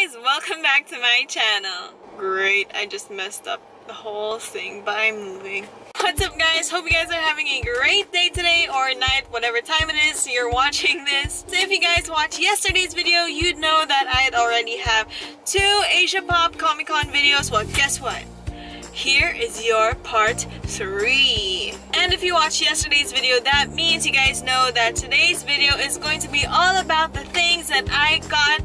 guys, welcome back to my channel. Great, I just messed up the whole thing by moving. What's up guys? Hope you guys are having a great day today or night, whatever time it is you're watching this. So if you guys watched yesterday's video, you'd know that I already have two Asia Pop Comic Con videos. Well, guess what? here is your part 3. And if you watched yesterday's video, that means you guys know that today's video is going to be all about the things that I got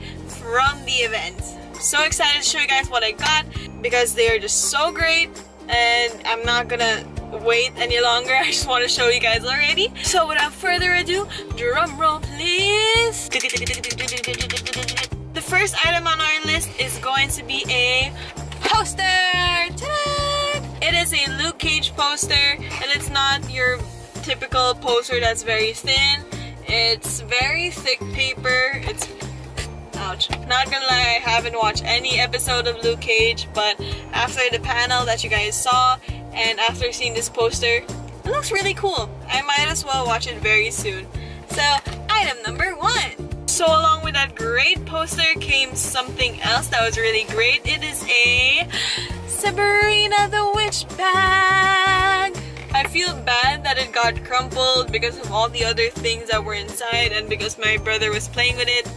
from the event. So excited to show you guys what I got because they are just so great and I'm not gonna wait any longer. I just want to show you guys already. So without further ado, drum roll please. The first item on our list is going to be a poster! It is a Luke Cage poster and it's not your typical poster that's very thin. It's very thick paper. It's ouch. Not gonna lie, I haven't watched any episode of Luke Cage, but after the panel that you guys saw and after seeing this poster, it looks really cool. I might as well watch it very soon. So, item number one. So along with that great poster came something else that was really great. It is a Sabrina the Witch bag! I feel bad that it got crumpled because of all the other things that were inside and because my brother was playing with it.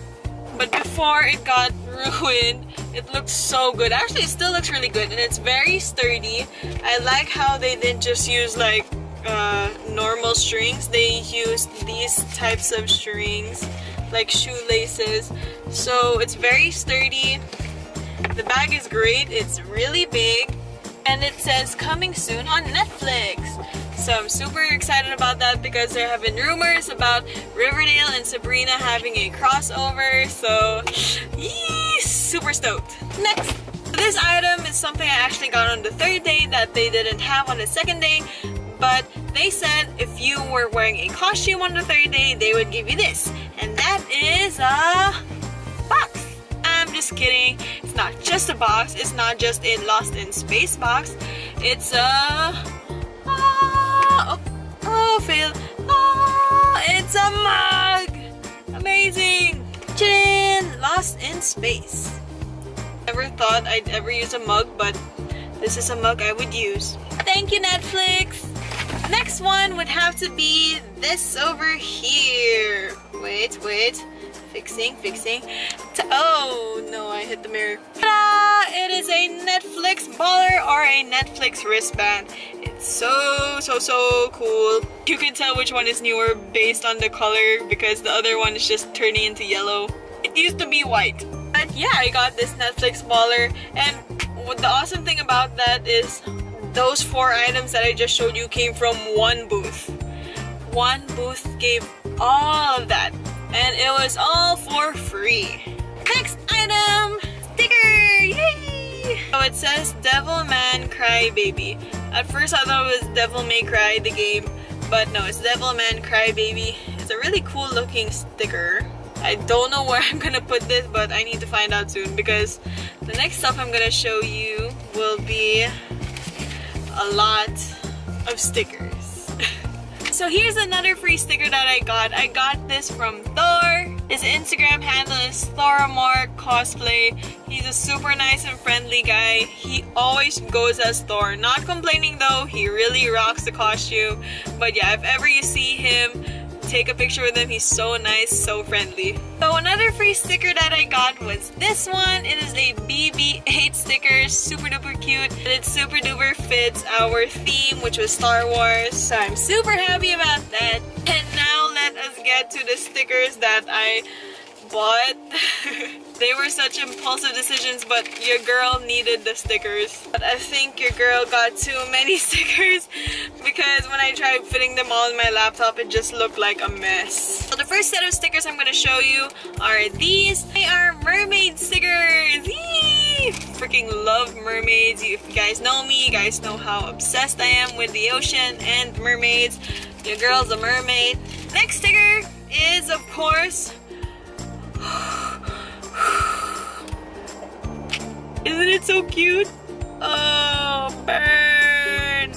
But before it got ruined, it looked so good. Actually, it still looks really good and it's very sturdy. I like how they didn't just use like uh, normal strings. They used these types of strings, like shoelaces. So it's very sturdy the bag is great, it's really big, and it says coming soon on Netflix. So I'm super excited about that because there have been rumors about Riverdale and Sabrina having a crossover, so yee, super stoked. Next! This item is something I actually got on the third day that they didn't have on the second day, but they said if you were wearing a costume on the third day, they would give you this. And that is a box. I'm just kidding. It's not just a box. It's not just a Lost in Space box. It's a... Oh, oh. It's a mug! Amazing! Chin! Lost in Space. Never thought I'd ever use a mug, but this is a mug I would use. Thank you, Netflix! Next one would have to be this over here. Wait, wait. Fixing, fixing. oh no, I hit the mirror. It is a Netflix baller or a Netflix wristband. It's so, so, so cool. You can tell which one is newer based on the color because the other one is just turning into yellow. It used to be white. But yeah, I got this Netflix baller and the awesome thing about that is those four items that I just showed you came from one booth. One booth gave all of that and it was all for free. Next item! So it says Devil Man Cry Baby. At first I thought it was Devil May Cry the game, but no, it's Devil Man Cry Baby. It's a really cool looking sticker. I don't know where I'm gonna put this, but I need to find out soon because the next stuff I'm gonna show you will be a lot of stickers. So here's another free sticker that I got. I got this from Thor. Instagram handle is Thoramore Cosplay. He's a super nice and friendly guy. He always goes as Thor. Not complaining though, he really rocks the costume. But yeah, if ever you see him, take a picture with him. He's so nice, so friendly. So another free sticker that I got was this one. It is a BB-8 sticker, super duper cute. And it super duper fits our theme, which was Star Wars. So I'm super happy about that. And now let us get to the stickers that I bought. they were such impulsive decisions, but your girl needed the stickers. But I think your girl got too many stickers because when I tried fitting them all in my laptop, it just looked like a mess. So the first set of stickers I'm gonna show you are these. They are mermaid stickers! Yee! Freaking love mermaids. If you guys know me, you guys know how obsessed I am with the ocean and mermaids. Your girl's a mermaid. Next sticker is, of course, Isn't it so cute? Oh, burn!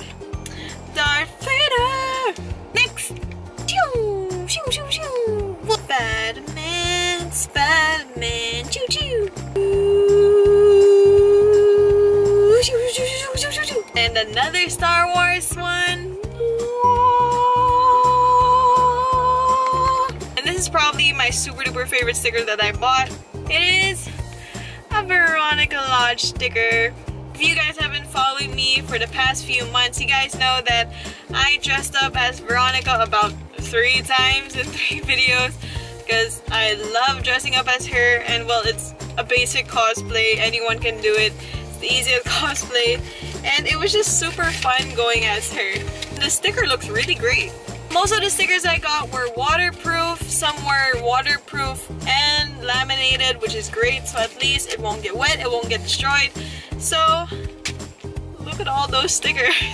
Darth Vader! Next! Choo! Choo, choo, choo! Spider-Man, Spider-Man, choo-choo! And another Star Wars one! Probably my super duper favorite sticker that I bought. It is a Veronica Lodge sticker. If you guys have been following me for the past few months, you guys know that I dressed up as Veronica about three times in three videos because I love dressing up as her and well it's a basic cosplay, anyone can do it. It's the easiest cosplay and it was just super fun going as her. The sticker looks really great. Most of the stickers I got were waterproof, some were waterproof and laminated, which is great, so at least it won't get wet, it won't get destroyed. So, look at all those stickers.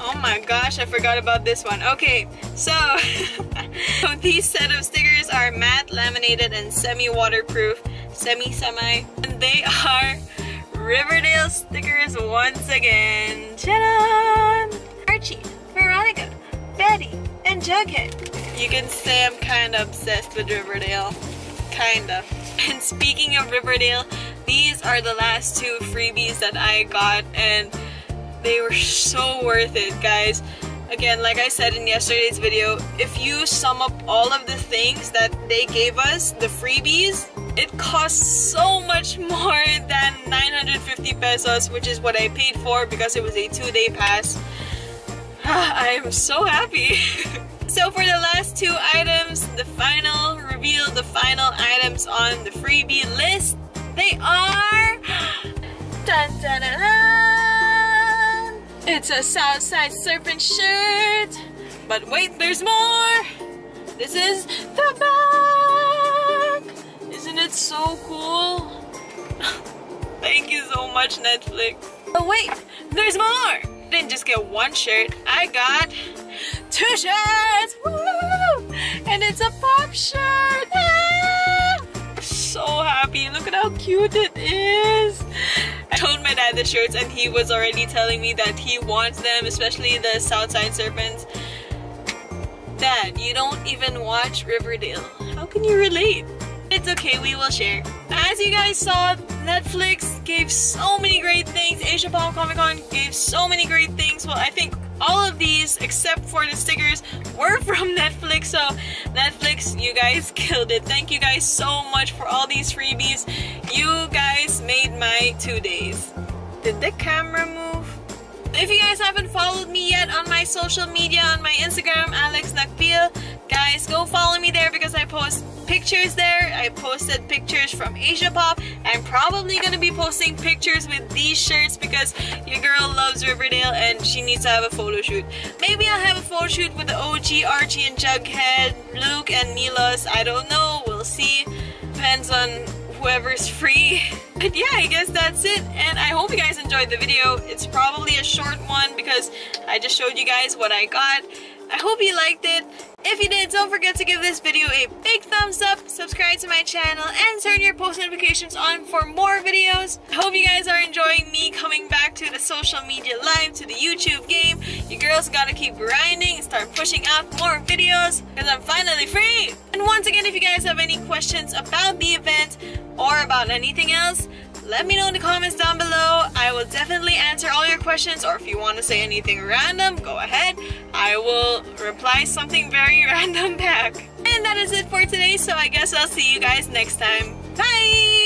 Oh my gosh, I forgot about this one. Okay, so, so these set of stickers are matte, laminated, and semi-waterproof, semi-semi, and they are Riverdale stickers once again. ta Archie, Veronica, Betty, and Jughead. You can say I'm kind of obsessed with Riverdale. Kinda. And speaking of Riverdale, these are the last two freebies that I got and they were so worth it, guys. Again, like I said in yesterday's video, if you sum up all of the things that they gave us, the freebies, it costs so much more than 950 pesos, which is what I paid for because it was a two-day pass. I am so happy. so for the last two items, the final reveal, the final items on the freebie list, they are... Dun, dun, dun, dun. It's a Southside Serpent shirt. But wait, there's more! This is the back! Isn't it so cool? Thank you so much, Netflix. Oh wait, there's more! Didn't just get one shirt, I got two shirts! Woo! And it's a pop shirt! Ah! So happy, look at how cute it is! I told my dad the shirts and he was already telling me that he wants them, especially the Southside Serpents. Dad, you don't even watch Riverdale. How can you relate? It's okay, we will share. As you guys saw, Netflix gave so many great things. Asia Pop Comic Con gave so many great things. Well, I think all of these, except for the stickers, were from Netflix. So Netflix, you guys killed it. Thank you guys so much for all these freebies. You guys made my two days. Did the camera move? If you guys haven't followed me yet on my social media, on my Instagram, Alex Nakpil, guys, go follow me there because I post pictures there. I posted pictures from Asia Pop. I'm probably gonna be posting pictures with these shirts because your girl loves Riverdale and she needs to have a photo shoot. Maybe I'll have a photo shoot with the OG Archie and Jughead, Luke and Milos. I don't know. We'll see. Depends on whoever's free. But yeah, I guess that's it. And I hope you guys enjoyed the video. It's probably a short one because I just showed you guys what I got. I hope you liked it. If you did, don't forget to give this video a big thumbs up, subscribe to my channel, and turn your post notifications on for more videos. I hope you guys are enjoying me coming back to the social media live, to the YouTube game. You girls gotta keep grinding and start pushing out more videos because I'm finally free. And once again, if you guys have any questions about the event or about anything else, let me know in the comments down below. I will definitely answer all your questions or if you want to say anything random, go ahead. I will reply something very random back. And that is it for today, so I guess I'll see you guys next time. Bye!